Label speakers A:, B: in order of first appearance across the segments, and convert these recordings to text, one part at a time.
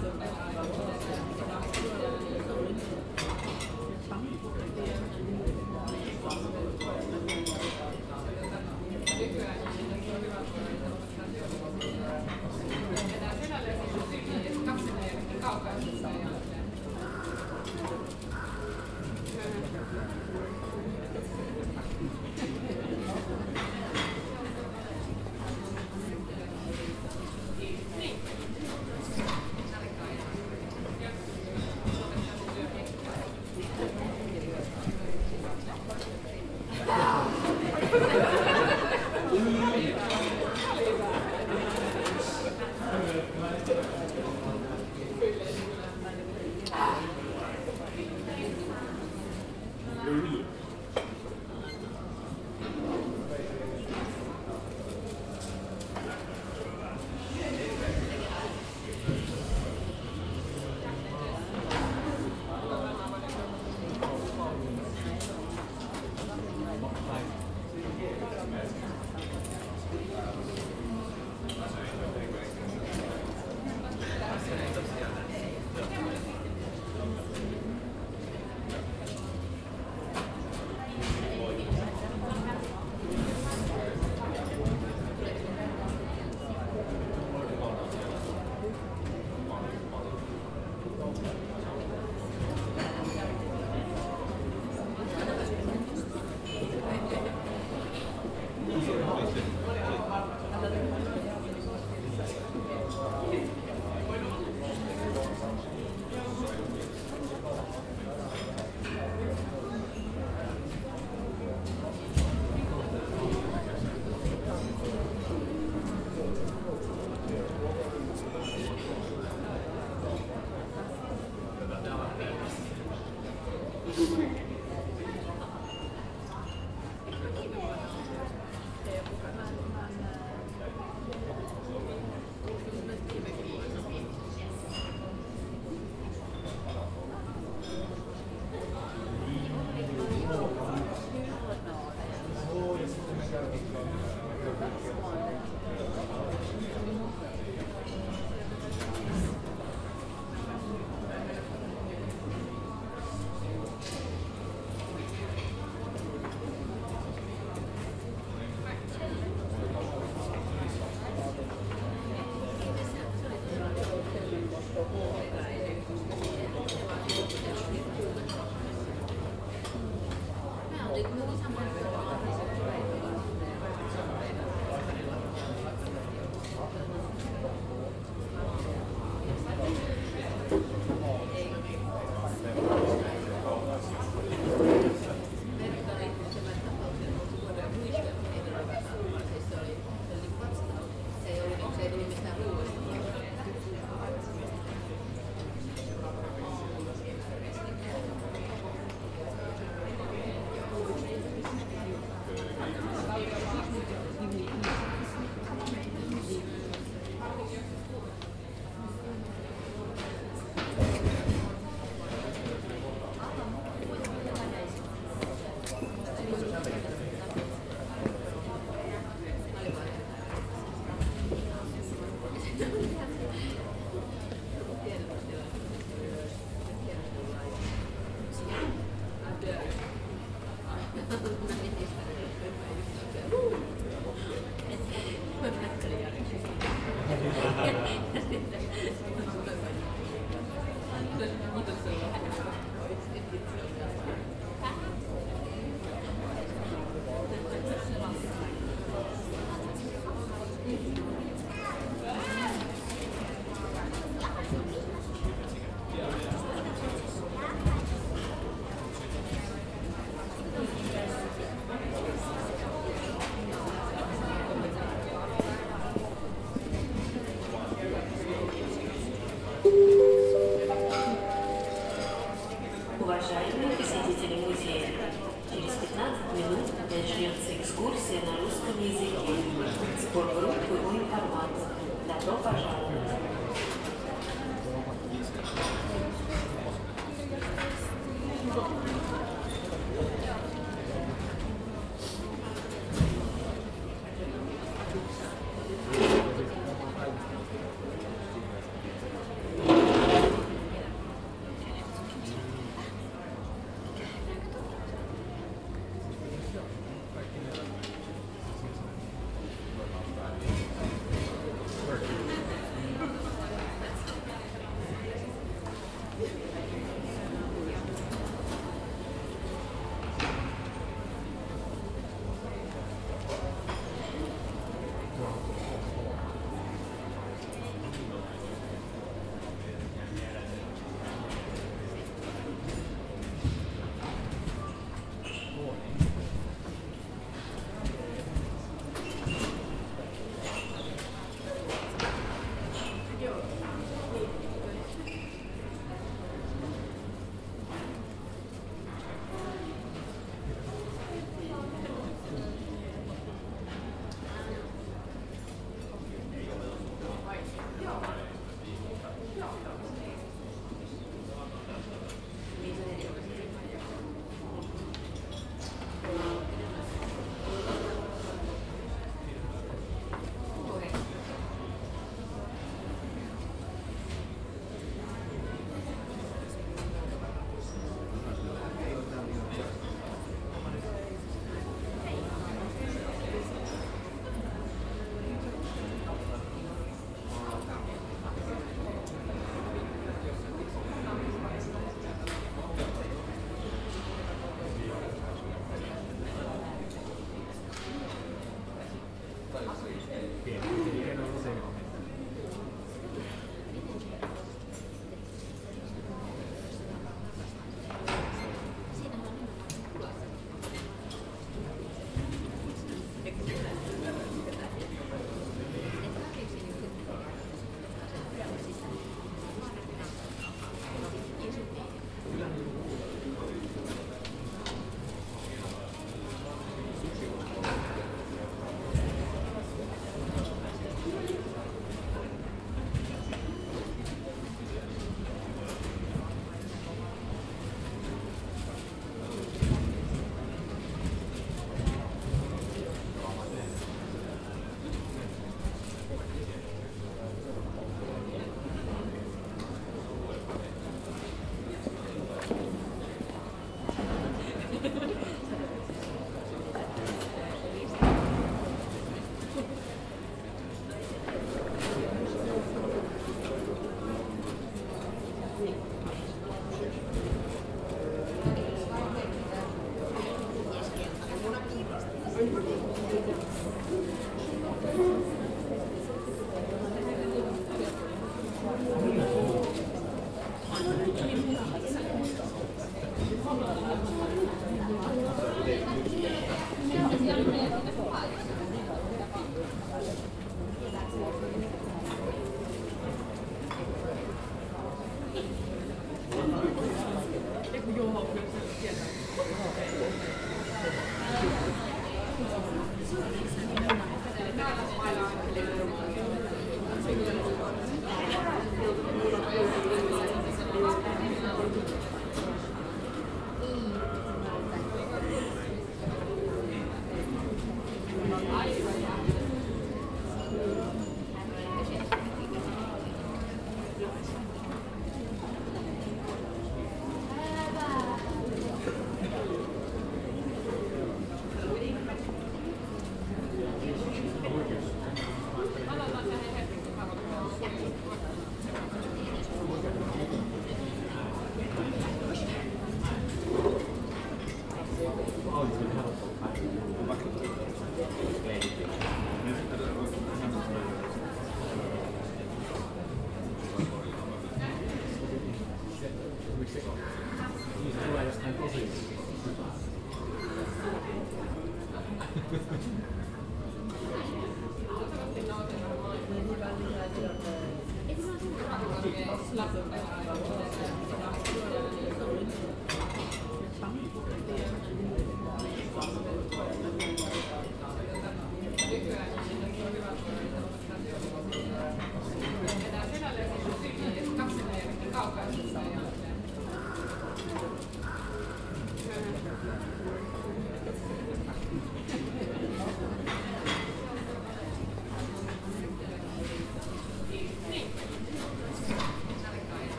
A: thousand.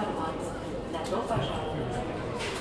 A: à la à